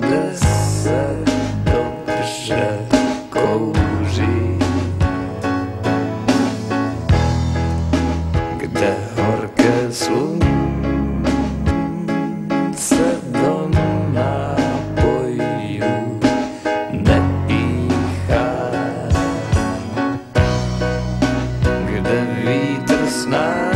kde se dobře kouří. Kde horké slunce do nápojů nepíchá. Kde vítr snáší